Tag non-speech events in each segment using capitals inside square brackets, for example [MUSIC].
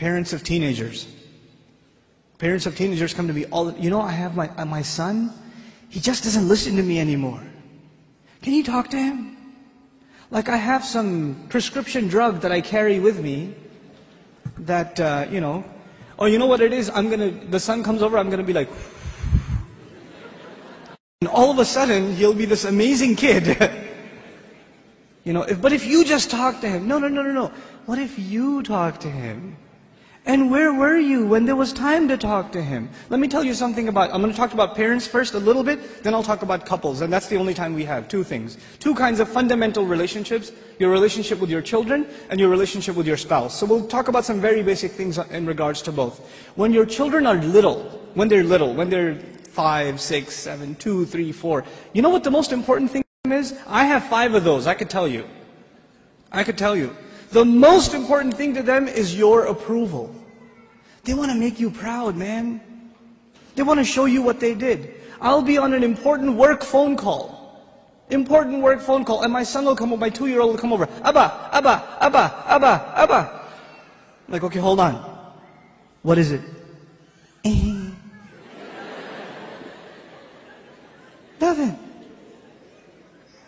Parents of teenagers. Parents of teenagers come to me all you know, I have my, uh, my son, he just doesn't listen to me anymore. Can you talk to him? Like I have some prescription drug that I carry with me that, uh, you know, or you know what it is? I'm gonna, the son comes over, I'm gonna be like, [LAUGHS] and all of a sudden, he'll be this amazing kid. [LAUGHS] you know, if, but if you just talk to him, no, no, no, no, no. What if you talk to him? And where were you when there was time to talk to him? Let me tell you something about, I'm going to talk about parents first a little bit, then I'll talk about couples, and that's the only time we have. Two things. Two kinds of fundamental relationships, your relationship with your children and your relationship with your spouse. So we'll talk about some very basic things in regards to both. When your children are little, when they're little, when they're five, six, seven, two, three, four, you know what the most important thing is? I have five of those, I could tell you. I could tell you. The most important thing to them is your approval. They want to make you proud, man. They want to show you what they did. I'll be on an important work phone call. Important work phone call. And my son will come over, my two-year-old will come over. Abba, Abba, Abba, Abba, Abba. Like, okay, hold on. What is it? Eh. Nothing.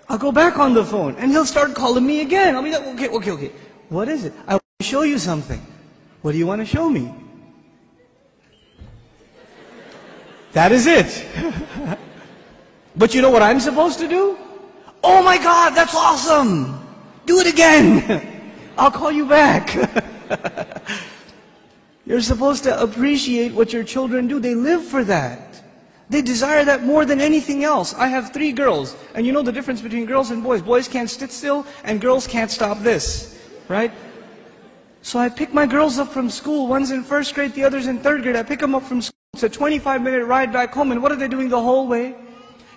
I'll go back on the phone and he'll start calling me again. I'll be like, okay, okay, okay. What is it? I want to show you something. What do you want to show me? That is it. [LAUGHS] but you know what I'm supposed to do? Oh my God, that's awesome. Do it again. [LAUGHS] I'll call you back. [LAUGHS] You're supposed to appreciate what your children do. They live for that. They desire that more than anything else. I have three girls, and you know the difference between girls and boys. Boys can't sit still, and girls can't stop this right? So I pick my girls up from school. One's in first grade, the other's in third grade. I pick them up from school. It's a 25 minute ride back home. And what are they doing the whole way?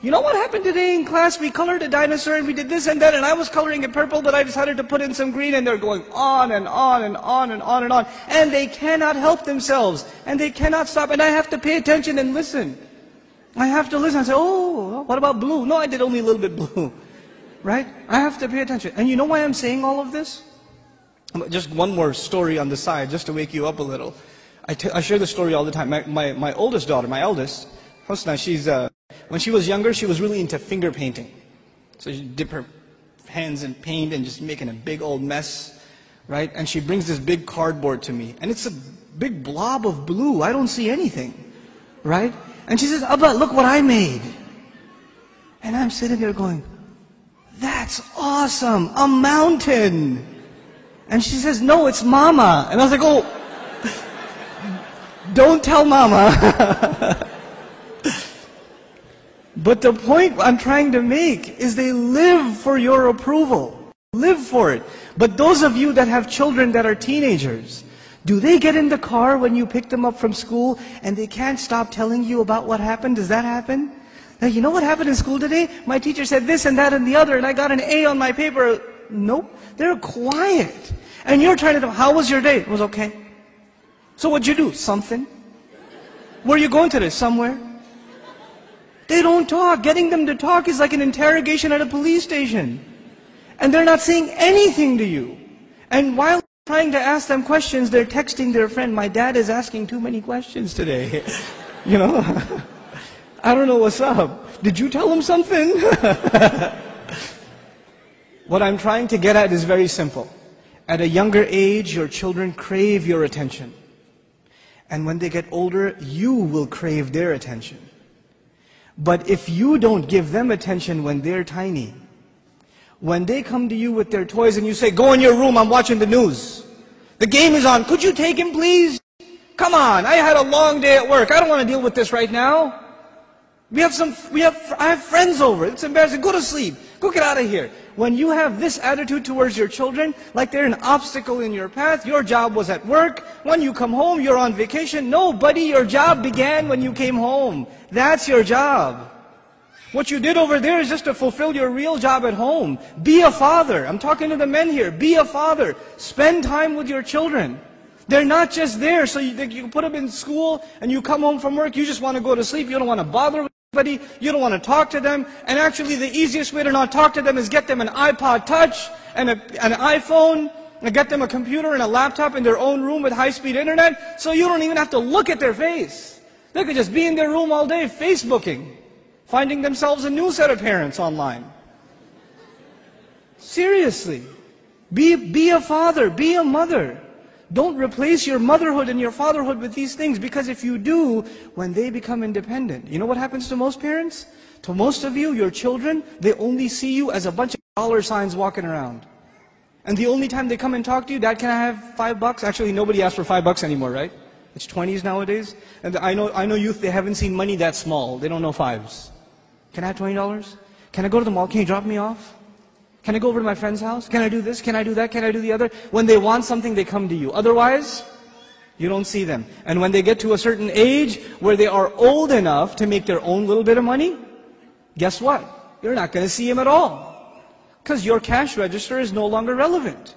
You know what happened today in class? We colored a dinosaur and we did this and that and I was coloring it purple but I decided to put in some green and they're going on and on and on and on and on. And they cannot help themselves. And they cannot stop. And I have to pay attention and listen. I have to listen. I say, oh, what about blue? No, I did only a little bit blue. [LAUGHS] Right? I have to pay attention. And you know why I'm saying all of this? Just one more story on the side, just to wake you up a little. I, I share the story all the time. My, my, my oldest daughter, my eldest, Hosna, she's, uh, when she was younger, she was really into finger painting. So she'd dip her hands in paint and just making a big old mess, right? And she brings this big cardboard to me. And it's a big blob of blue. I don't see anything, right? And she says, Abba, look what I made. And I'm sitting there going, that's awesome, a mountain. And she says, no, it's mama. And I was like, oh, don't tell mama. [LAUGHS] but the point I'm trying to make is they live for your approval. Live for it. But those of you that have children that are teenagers, do they get in the car when you pick them up from school and they can't stop telling you about what happened? Does that happen? Now, you know what happened in school today? My teacher said this and that and the other and I got an A on my paper. Nope. They're quiet. And you're trying to how was your day? It was okay. So what'd you do? Something. Where are you going today? Somewhere. They don't talk. Getting them to talk is like an interrogation at a police station. And they're not saying anything to you. And while trying to ask them questions, they're texting their friend, my dad is asking too many questions today. [LAUGHS] you know? [LAUGHS] I don't know what's up. Did you tell him something? [LAUGHS] What I'm trying to get at is very simple. At a younger age, your children crave your attention. And when they get older, you will crave their attention. But if you don't give them attention when they're tiny, when they come to you with their toys and you say, go in your room, I'm watching the news. The game is on. Could you take him, please? Come on, I had a long day at work. I don't want to deal with this right now. We have some, we have, I have friends over. It's embarrassing. Go to sleep. Go get out of here. When you have this attitude towards your children, like they're an obstacle in your path, your job was at work. When you come home, you're on vacation. No, buddy, your job began when you came home. That's your job. What you did over there is just to fulfill your real job at home. Be a father. I'm talking to the men here. Be a father. Spend time with your children. They're not just there so you, you put them in school and you come home from work, you just want to go to sleep, you don't want to bother anybody, you don't want to talk to them, and actually the easiest way to not talk to them is get them an iPod Touch and a, an iPhone, and get them a computer and a laptop in their own room with high-speed internet, so you don't even have to look at their face. They could just be in their room all day, Facebooking, finding themselves a new set of parents online. Seriously. Be, be a father, be a mother. Don't replace your motherhood and your fatherhood with these things because if you do, when they become independent, you know what happens to most parents? To most of you, your children, they only see you as a bunch of dollar signs walking around. And the only time they come and talk to you, Dad, can I have five bucks? Actually, nobody asks for five bucks anymore, right? It's 20s nowadays. And I know, I know youth, they haven't seen money that small. They don't know fives. Can I have $20? Can I go to the mall? Can you drop me off? Can I go over to my friend's house? Can I do this? Can I do that? Can I do the other? When they want something, they come to you. Otherwise, you don't see them. And when they get to a certain age where they are old enough to make their own little bit of money, guess what? You're not going to see them at all. Because your cash register is no longer relevant.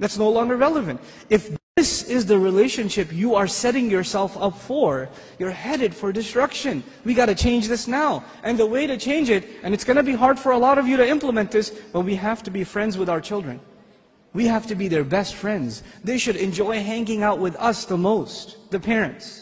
That's no longer relevant. If this is the relationship you are setting yourself up for. You're headed for destruction. We got to change this now. And the way to change it, and it's going to be hard for a lot of you to implement this, but we have to be friends with our children. We have to be their best friends. They should enjoy hanging out with us the most, the parents.